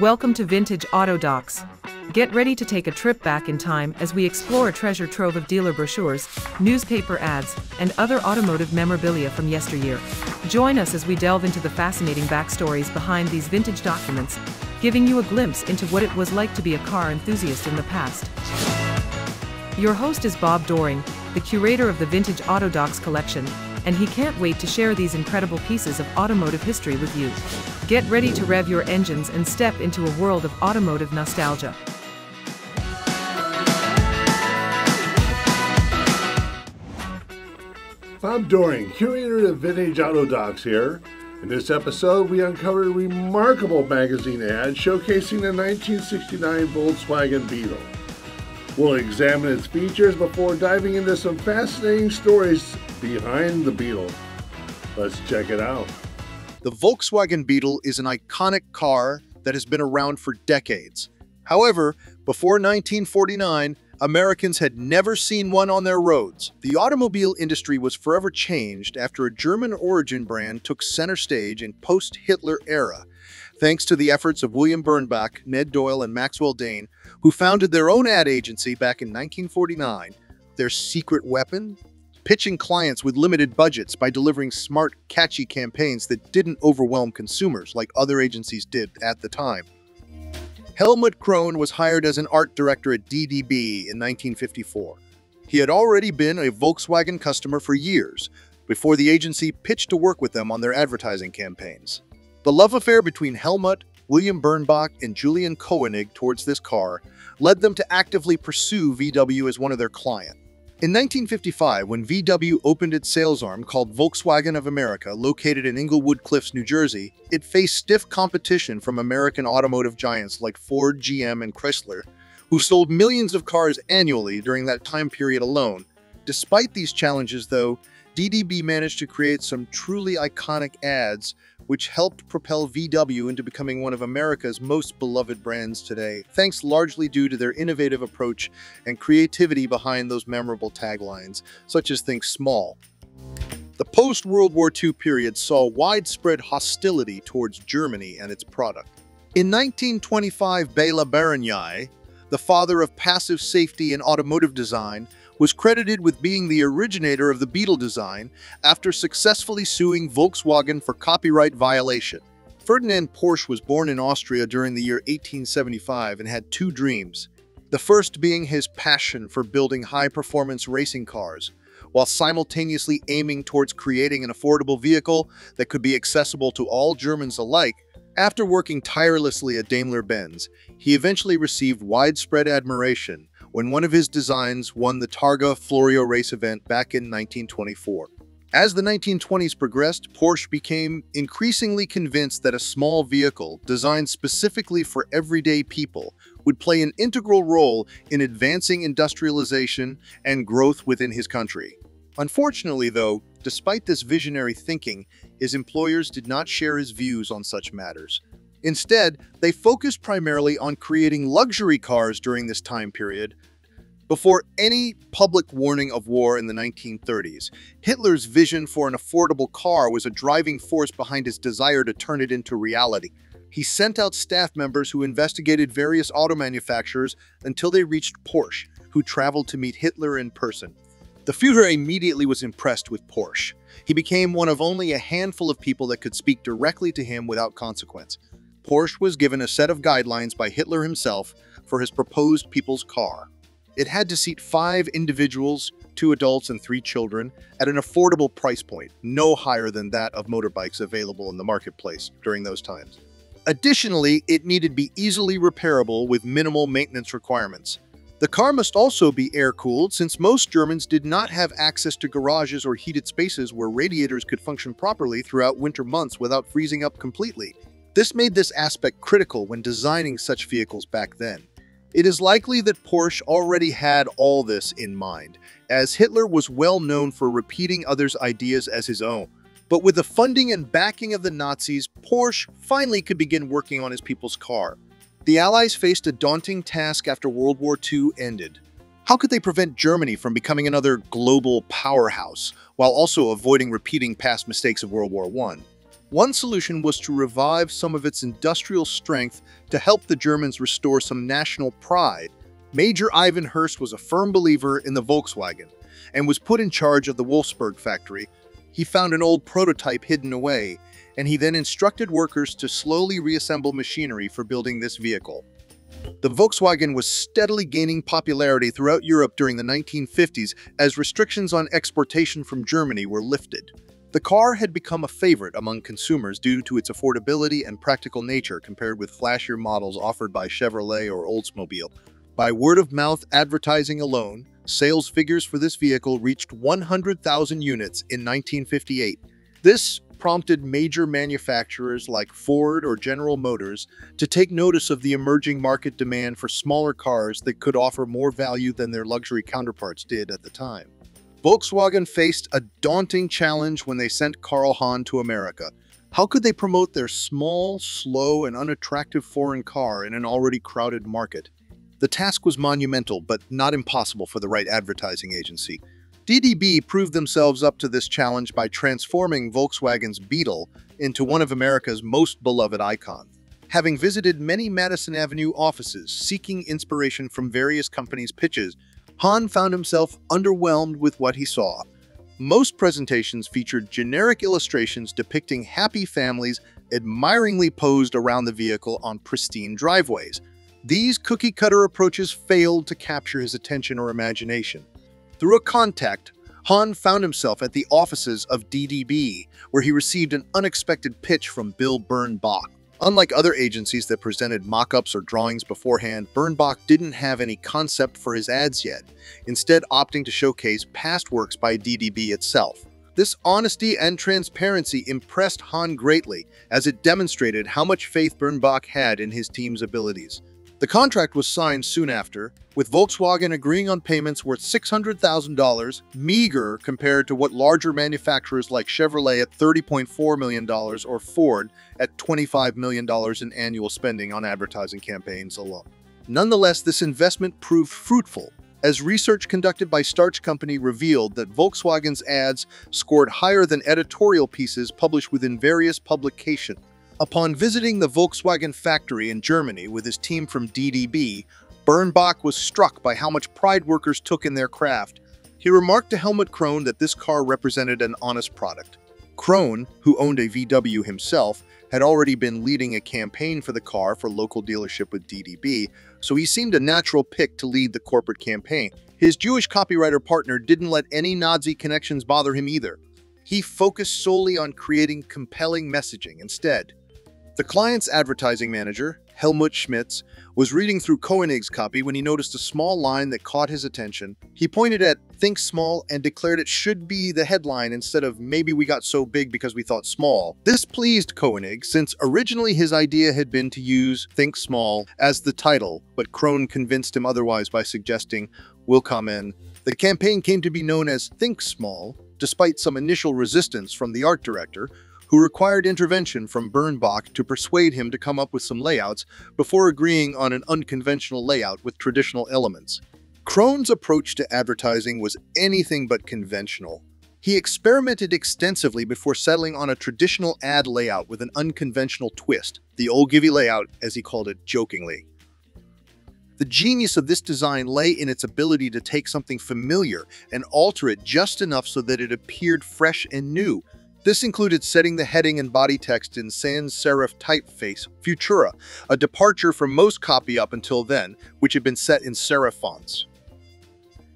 Welcome to Vintage Auto Docs. Get ready to take a trip back in time as we explore a treasure trove of dealer brochures, newspaper ads, and other automotive memorabilia from yesteryear. Join us as we delve into the fascinating backstories behind these vintage documents, giving you a glimpse into what it was like to be a car enthusiast in the past. Your host is Bob Doring, the curator of the Vintage Auto Docs collection, and he can't wait to share these incredible pieces of automotive history with you. Get ready to rev your engines and step into a world of automotive nostalgia. Bob Doring, curator of Vintage Auto Docs here. In this episode, we uncovered a remarkable magazine ad showcasing the 1969 Volkswagen Beetle. We'll examine its features before diving into some fascinating stories behind the Beetle. Let's check it out. The Volkswagen Beetle is an iconic car that has been around for decades. However, before 1949, Americans had never seen one on their roads. The automobile industry was forever changed after a German origin brand took center stage in post-Hitler era, thanks to the efforts of William Bernbach, Ned Doyle, and Maxwell Dane, who founded their own ad agency back in 1949. Their secret weapon? Pitching clients with limited budgets by delivering smart, catchy campaigns that didn't overwhelm consumers like other agencies did at the time. Helmut Krone was hired as an art director at DDB in 1954. He had already been a Volkswagen customer for years before the agency pitched to work with them on their advertising campaigns. The love affair between Helmut, William Bernbach, and Julian Koenig towards this car led them to actively pursue VW as one of their clients. In 1955, when VW opened its sales arm called Volkswagen of America, located in Englewood Cliffs, New Jersey, it faced stiff competition from American automotive giants like Ford, GM, and Chrysler, who sold millions of cars annually during that time period alone. Despite these challenges, though, DDB managed to create some truly iconic ads which helped propel VW into becoming one of America's most beloved brands today, thanks largely due to their innovative approach and creativity behind those memorable taglines, such as Think Small. The post-World War II period saw widespread hostility towards Germany and its product. In 1925, Bela Barényi, the father of passive safety and automotive design, was credited with being the originator of the Beetle design after successfully suing Volkswagen for copyright violation. Ferdinand Porsche was born in Austria during the year 1875 and had two dreams, the first being his passion for building high-performance racing cars, while simultaneously aiming towards creating an affordable vehicle that could be accessible to all Germans alike. After working tirelessly at Daimler-Benz, he eventually received widespread admiration when one of his designs won the Targa Florio race event back in 1924. As the 1920s progressed, Porsche became increasingly convinced that a small vehicle, designed specifically for everyday people, would play an integral role in advancing industrialization and growth within his country. Unfortunately, though, despite this visionary thinking, his employers did not share his views on such matters. Instead, they focused primarily on creating luxury cars during this time period. Before any public warning of war in the 1930s, Hitler's vision for an affordable car was a driving force behind his desire to turn it into reality. He sent out staff members who investigated various auto manufacturers until they reached Porsche, who traveled to meet Hitler in person. The Fuhrer immediately was impressed with Porsche. He became one of only a handful of people that could speak directly to him without consequence. Porsche was given a set of guidelines by Hitler himself for his proposed people's car. It had to seat five individuals, two adults and three children, at an affordable price point, no higher than that of motorbikes available in the marketplace during those times. Additionally, it needed to be easily repairable with minimal maintenance requirements. The car must also be air-cooled since most Germans did not have access to garages or heated spaces where radiators could function properly throughout winter months without freezing up completely. This made this aspect critical when designing such vehicles back then. It is likely that Porsche already had all this in mind, as Hitler was well known for repeating others' ideas as his own. But with the funding and backing of the Nazis, Porsche finally could begin working on his people's car. The Allies faced a daunting task after World War II ended. How could they prevent Germany from becoming another global powerhouse, while also avoiding repeating past mistakes of World War I? One solution was to revive some of its industrial strength to help the Germans restore some national pride. Major Ivan Hirst was a firm believer in the Volkswagen and was put in charge of the Wolfsburg factory. He found an old prototype hidden away, and he then instructed workers to slowly reassemble machinery for building this vehicle. The Volkswagen was steadily gaining popularity throughout Europe during the 1950s as restrictions on exportation from Germany were lifted. The car had become a favorite among consumers due to its affordability and practical nature compared with flashier models offered by Chevrolet or Oldsmobile. By word-of-mouth advertising alone, sales figures for this vehicle reached 100,000 units in 1958. This prompted major manufacturers like Ford or General Motors to take notice of the emerging market demand for smaller cars that could offer more value than their luxury counterparts did at the time. Volkswagen faced a daunting challenge when they sent Carl Hahn to America. How could they promote their small, slow, and unattractive foreign car in an already crowded market? The task was monumental, but not impossible for the right advertising agency. DDB proved themselves up to this challenge by transforming Volkswagen's Beetle into one of America's most beloved icons. Having visited many Madison Avenue offices seeking inspiration from various companies' pitches, Hahn found himself underwhelmed with what he saw. Most presentations featured generic illustrations depicting happy families admiringly posed around the vehicle on pristine driveways. These cookie-cutter approaches failed to capture his attention or imagination. Through a contact, Hahn found himself at the offices of DDB, where he received an unexpected pitch from Bill Bernbach. Unlike other agencies that presented mock-ups or drawings beforehand, Bernbach didn't have any concept for his ads yet, instead opting to showcase past works by DDB itself. This honesty and transparency impressed Hahn greatly, as it demonstrated how much faith Bernbach had in his team's abilities. The contract was signed soon after, with Volkswagen agreeing on payments worth $600,000, meager compared to what larger manufacturers like Chevrolet at $30.4 million or Ford at $25 million in annual spending on advertising campaigns alone. Nonetheless, this investment proved fruitful, as research conducted by Starch Company revealed that Volkswagen's ads scored higher than editorial pieces published within various publications. Upon visiting the Volkswagen factory in Germany with his team from DDB, Bernbach was struck by how much pride workers took in their craft. He remarked to Helmut Krone that this car represented an honest product. Krone, who owned a VW himself, had already been leading a campaign for the car for local dealership with DDB, so he seemed a natural pick to lead the corporate campaign. His Jewish copywriter partner didn't let any Nazi connections bother him either. He focused solely on creating compelling messaging instead. The client's advertising manager, Helmut Schmitz, was reading through Koenig's copy when he noticed a small line that caught his attention. He pointed at Think Small and declared it should be the headline instead of Maybe we got so big because we thought small. This pleased Koenig, since originally his idea had been to use Think Small as the title, but Krone convinced him otherwise by suggesting We'll come in. The campaign came to be known as Think Small, despite some initial resistance from the art director, who required intervention from Bernbach to persuade him to come up with some layouts before agreeing on an unconventional layout with traditional elements. Krone's approach to advertising was anything but conventional. He experimented extensively before settling on a traditional ad layout with an unconventional twist, the old Ogilvy layout, as he called it jokingly. The genius of this design lay in its ability to take something familiar and alter it just enough so that it appeared fresh and new, this included setting the heading and body text in sans serif typeface Futura, a departure from most copy up until then, which had been set in serif fonts.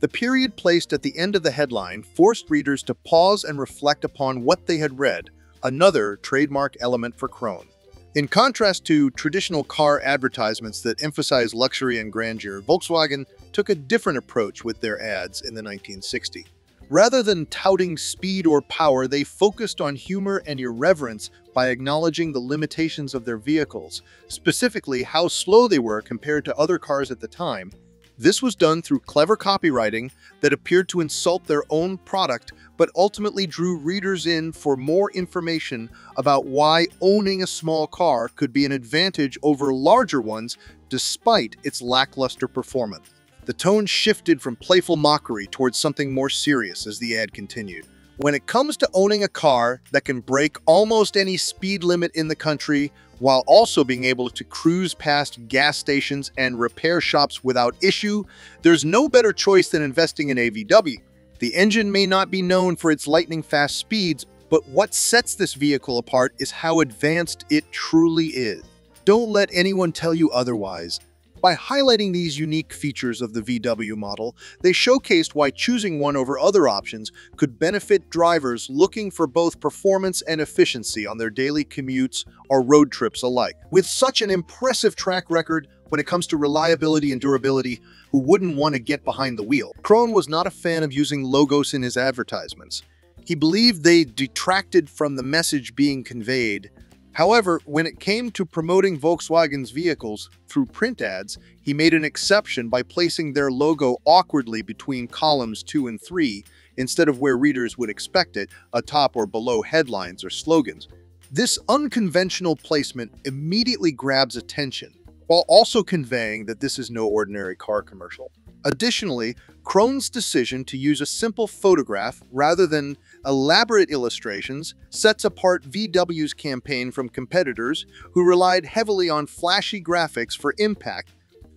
The period placed at the end of the headline forced readers to pause and reflect upon what they had read, another trademark element for Krone. In contrast to traditional car advertisements that emphasize luxury and grandeur, Volkswagen took a different approach with their ads in the 1960s. Rather than touting speed or power, they focused on humor and irreverence by acknowledging the limitations of their vehicles, specifically how slow they were compared to other cars at the time. This was done through clever copywriting that appeared to insult their own product, but ultimately drew readers in for more information about why owning a small car could be an advantage over larger ones despite its lackluster performance. The tone shifted from playful mockery towards something more serious as the ad continued. When it comes to owning a car that can break almost any speed limit in the country while also being able to cruise past gas stations and repair shops without issue, there's no better choice than investing in a VW. The engine may not be known for its lightning fast speeds, but what sets this vehicle apart is how advanced it truly is. Don't let anyone tell you otherwise. By highlighting these unique features of the VW model, they showcased why choosing one over other options could benefit drivers looking for both performance and efficiency on their daily commutes or road trips alike. With such an impressive track record when it comes to reliability and durability, who wouldn't want to get behind the wheel? Krone was not a fan of using logos in his advertisements. He believed they detracted from the message being conveyed. However, when it came to promoting Volkswagen's vehicles through print ads, he made an exception by placing their logo awkwardly between columns 2 and 3 instead of where readers would expect it, atop or below headlines or slogans. This unconventional placement immediately grabs attention, while also conveying that this is no ordinary car commercial. Additionally, Krone's decision to use a simple photograph rather than elaborate illustrations sets apart VW's campaign from competitors who relied heavily on flashy graphics for impact.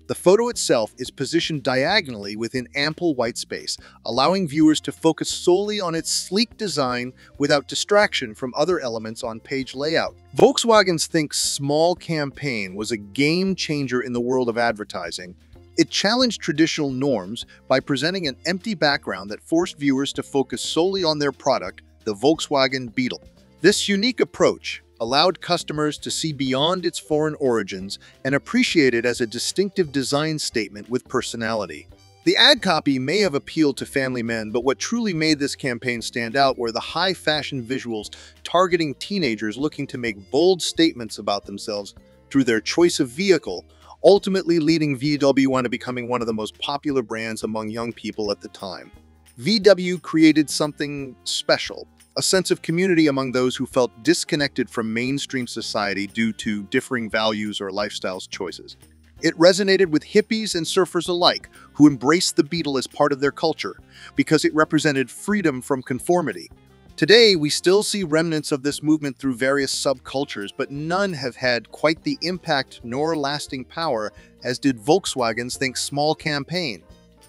The photo itself is positioned diagonally within ample white space, allowing viewers to focus solely on its sleek design without distraction from other elements on page layout. Volkswagen's Think Small campaign was a game changer in the world of advertising, it challenged traditional norms by presenting an empty background that forced viewers to focus solely on their product, the Volkswagen Beetle. This unique approach allowed customers to see beyond its foreign origins and appreciate it as a distinctive design statement with personality. The ad copy may have appealed to family men, but what truly made this campaign stand out were the high fashion visuals targeting teenagers looking to make bold statements about themselves through their choice of vehicle ultimately leading VW into becoming one of the most popular brands among young people at the time. VW created something special, a sense of community among those who felt disconnected from mainstream society due to differing values or lifestyles choices. It resonated with hippies and surfers alike, who embraced the Beetle as part of their culture, because it represented freedom from conformity, Today, we still see remnants of this movement through various subcultures, but none have had quite the impact nor lasting power as did Volkswagen's Think Small campaign.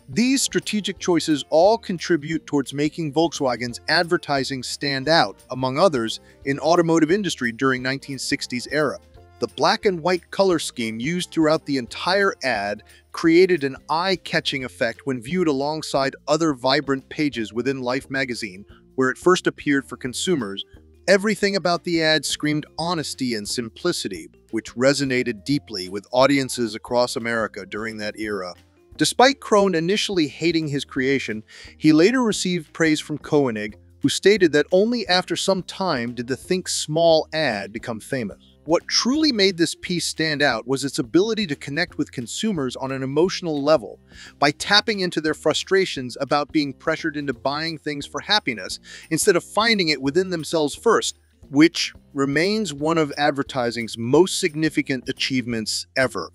These strategic choices all contribute towards making Volkswagen's advertising stand out, among others, in automotive industry during 1960s era. The black and white color scheme used throughout the entire ad created an eye-catching effect when viewed alongside other vibrant pages within Life magazine, where it first appeared for consumers, everything about the ad screamed honesty and simplicity, which resonated deeply with audiences across America during that era. Despite Krone initially hating his creation, he later received praise from Koenig, who stated that only after some time did the Think Small ad become famous. What truly made this piece stand out was its ability to connect with consumers on an emotional level by tapping into their frustrations about being pressured into buying things for happiness instead of finding it within themselves first, which remains one of advertising's most significant achievements ever.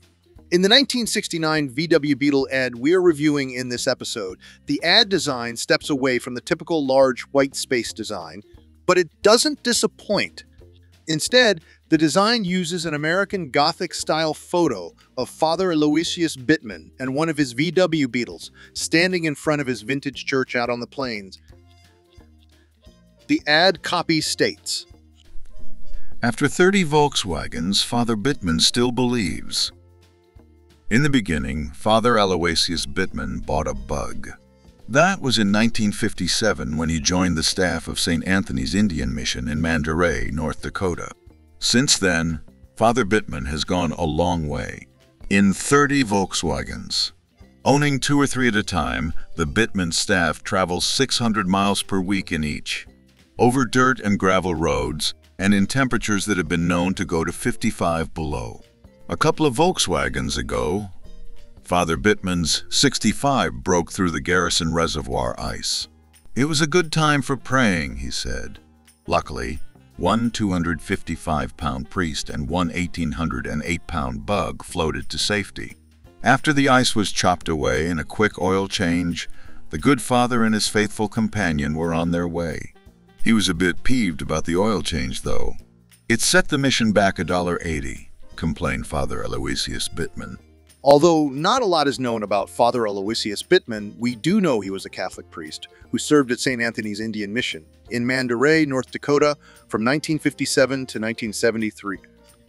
In the 1969 VW Beetle ad we are reviewing in this episode, the ad design steps away from the typical large white space design, but it doesn't disappoint. Instead, the design uses an American Gothic-style photo of Father Aloysius Bittman and one of his VW Beetles standing in front of his vintage church out on the plains. The ad copy states, After 30 Volkswagens, Father Bittman still believes. In the beginning, Father Aloysius Bittman bought a bug. That was in 1957 when he joined the staff of St. Anthony's Indian Mission in Mandaree, North Dakota. Since then, Father Bittman has gone a long way. In 30 Volkswagens. Owning two or three at a time, the Bittman staff travels 600 miles per week in each, over dirt and gravel roads, and in temperatures that have been known to go to 55 below. A couple of Volkswagens ago, Father Bittman's 65 broke through the Garrison Reservoir ice. It was a good time for praying, he said. Luckily, one 255-pound priest and one 1,808-pound bug floated to safety. After the ice was chopped away and a quick oil change, the good father and his faithful companion were on their way. He was a bit peeved about the oil change, though. It set the mission back $1.80, complained Father Aloysius Bittman. Although not a lot is known about Father Aloysius Bittman, we do know he was a Catholic priest who served at St. Anthony's Indian Mission in Mandaree, North Dakota from 1957 to 1973.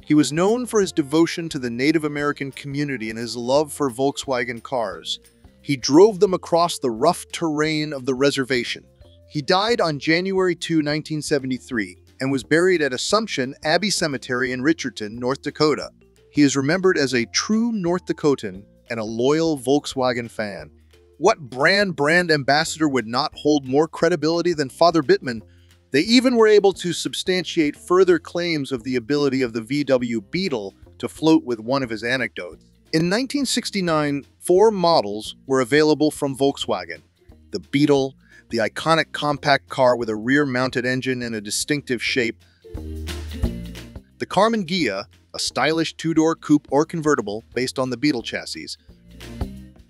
He was known for his devotion to the Native American community and his love for Volkswagen cars. He drove them across the rough terrain of the reservation. He died on January 2, 1973, and was buried at Assumption Abbey Cemetery in Richardton, North Dakota. He is remembered as a true North Dakotan and a loyal Volkswagen fan. What brand brand ambassador would not hold more credibility than Father Bittman? They even were able to substantiate further claims of the ability of the VW Beetle to float with one of his anecdotes. In 1969, four models were available from Volkswagen. The Beetle, the iconic compact car with a rear-mounted engine and a distinctive shape, the Karmann Ghia, a stylish two-door coupe or convertible based on the Beetle chassis.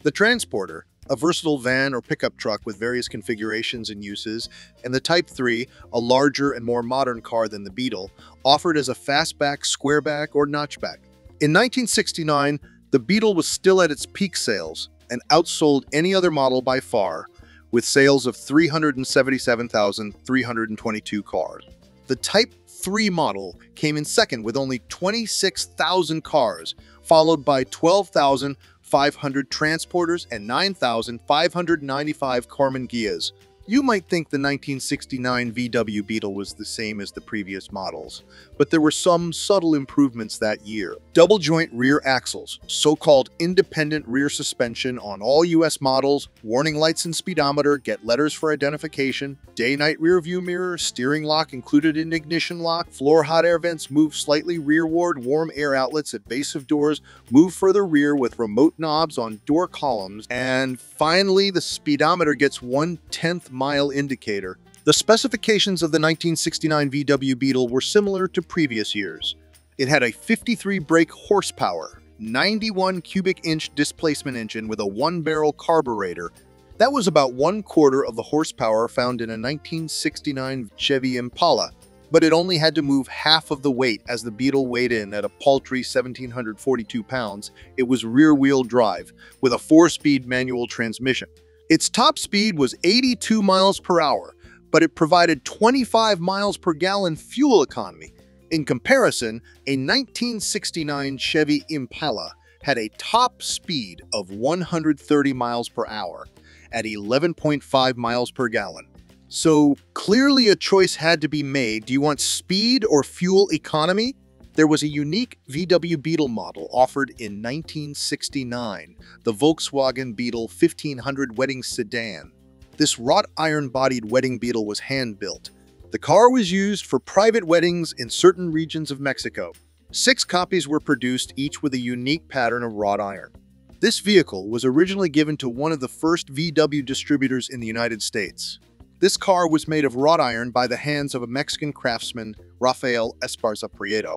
The Transporter, a versatile van or pickup truck with various configurations and uses, and the Type 3, a larger and more modern car than the Beetle, offered as a fastback, squareback, or notchback. In 1969, the Beetle was still at its peak sales and outsold any other model by far, with sales of 377,322 cars. The Type 3 model came in second with only 26,000 cars, followed by 12,500 transporters and 9,595 Karmann Ghias. You might think the 1969 VW Beetle was the same as the previous models, but there were some subtle improvements that year. Double joint rear axles, so-called independent rear suspension on all US models, warning lights and speedometer, get letters for identification, day-night rear view mirror, steering lock included in ignition lock, floor hot air vents move slightly rearward, warm air outlets at base of doors, move further rear with remote knobs on door columns, and finally the speedometer gets one-tenth mile indicator. The specifications of the 1969 VW Beetle were similar to previous years. It had a 53 brake horsepower, 91 cubic inch displacement engine with a one-barrel carburetor. That was about one quarter of the horsepower found in a 1969 Chevy Impala, but it only had to move half of the weight as the Beetle weighed in at a paltry 1,742 pounds. It was rear-wheel drive, with a four-speed manual transmission. Its top speed was 82 miles per hour, but it provided 25 miles per gallon fuel economy. In comparison, a 1969 Chevy Impala had a top speed of 130 miles per hour at 11.5 miles per gallon. So clearly a choice had to be made. Do you want speed or fuel economy? There was a unique VW Beetle model offered in 1969, the Volkswagen Beetle 1500 Wedding Sedan. This wrought iron-bodied wedding Beetle was hand-built. The car was used for private weddings in certain regions of Mexico. Six copies were produced, each with a unique pattern of wrought iron. This vehicle was originally given to one of the first VW distributors in the United States. This car was made of wrought iron by the hands of a Mexican craftsman, Rafael Esparza Prieto.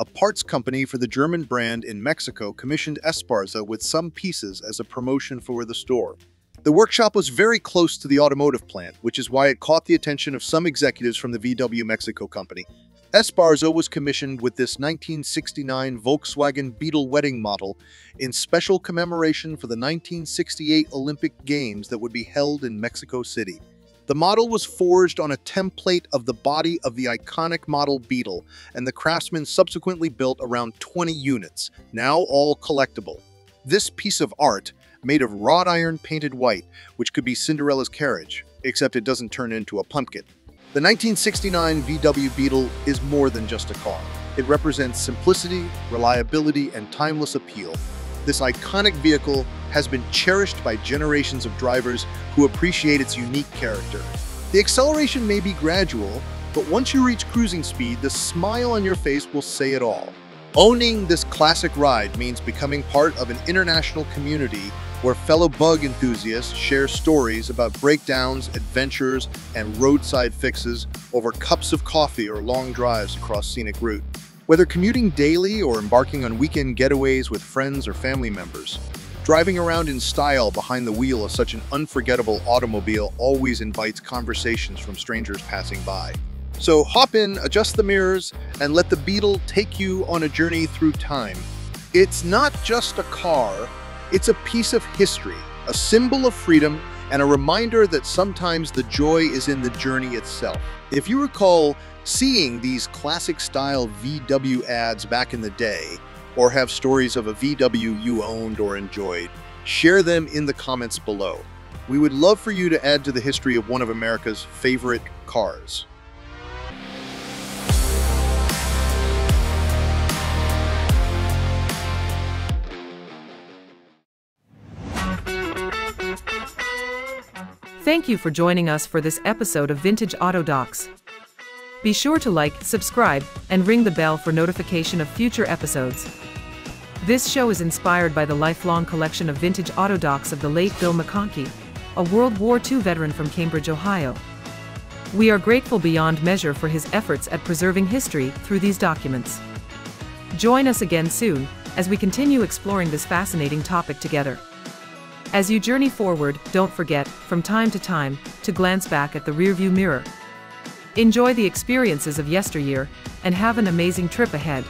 A parts company for the German brand in Mexico commissioned Esparza with some pieces as a promotion for the store. The workshop was very close to the automotive plant, which is why it caught the attention of some executives from the VW Mexico company. Esparza was commissioned with this 1969 Volkswagen Beetle wedding model in special commemoration for the 1968 Olympic Games that would be held in Mexico City. The model was forged on a template of the body of the iconic model Beetle, and the craftsman subsequently built around 20 units, now all collectible. This piece of art, made of wrought iron painted white, which could be Cinderella's carriage, except it doesn't turn into a pumpkin. The 1969 VW Beetle is more than just a car. It represents simplicity, reliability, and timeless appeal. This iconic vehicle has been cherished by generations of drivers who appreciate its unique character. The acceleration may be gradual, but once you reach cruising speed, the smile on your face will say it all. Owning this classic ride means becoming part of an international community where fellow bug enthusiasts share stories about breakdowns, adventures, and roadside fixes over cups of coffee or long drives across scenic route. Whether commuting daily or embarking on weekend getaways with friends or family members, Driving around in style behind the wheel of such an unforgettable automobile always invites conversations from strangers passing by. So hop in, adjust the mirrors, and let the Beetle take you on a journey through time. It's not just a car, it's a piece of history, a symbol of freedom, and a reminder that sometimes the joy is in the journey itself. If you recall seeing these classic style VW ads back in the day, or have stories of a VW you owned or enjoyed, share them in the comments below. We would love for you to add to the history of one of America's favorite cars. Thank you for joining us for this episode of Vintage Auto Docs. Be sure to like, subscribe, and ring the bell for notification of future episodes. This show is inspired by the lifelong collection of vintage auto docs of the late Bill McConkey, a World War II veteran from Cambridge, Ohio. We are grateful beyond measure for his efforts at preserving history through these documents. Join us again soon as we continue exploring this fascinating topic together. As you journey forward, don't forget, from time to time, to glance back at the rearview mirror. Enjoy the experiences of yesteryear, and have an amazing trip ahead.